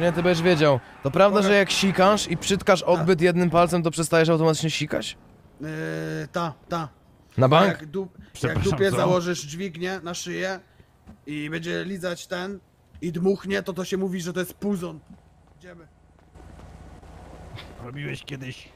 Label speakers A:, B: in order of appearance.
A: Nie, ty będziesz wiedział. To prawda, że jak sikasz i przytkasz odbyt jednym palcem, to przestajesz automatycznie sikać?
B: Yy, ta, ta.
A: Na bank?
B: Jak, du jak dupie
C: co?
B: założysz dźwignię na szyję i będzie lizać ten i dmuchnie, to to się mówi, że to jest puzon. Idziemy.
C: Robiłeś kiedyś